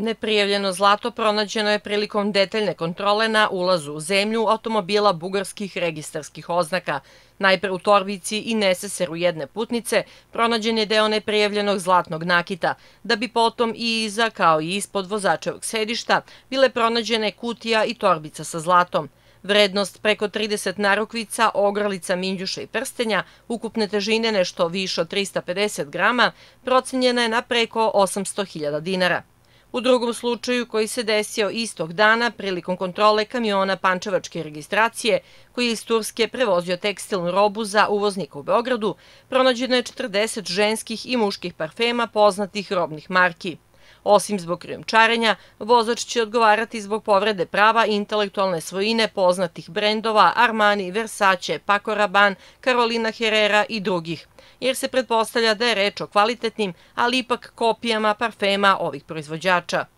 Neprijavljeno zlato pronađeno je prilikom detaljne kontrole na ulazu u zemlju automobila bugarskih registarskih oznaka. Najpre u torbici i neseseru jedne putnice pronađen je deo neprijavljenog zlatnog nakita, da bi potom i iza, kao i ispod vozačevog sedišta, bile pronađene kutija i torbica sa zlatom. Vrednost preko 30 narukvica, ogralica, minđuša i prstenja, ukupne težine nešto više od 350 grama, procenjena je na preko 800.000 dinara. U drugom slučaju koji se desio istog dana prilikom kontrole kamiona pančevačke registracije koji je iz Turske prevozio tekstilnu robu za uvoznika u Beogradu, pronađeno je 40 ženskih i muških parfema poznatih robnih marki. Osim zbog krijumčarenja, vozač će odgovarati zbog povrede prava intelektualne svojine poznatih brendova Armani, Versace, Paco Rabanne, Carolina Herrera i drugih, jer se pretpostavlja da je reč o kvalitetnim, ali ipak kopijama parfema ovih proizvođača.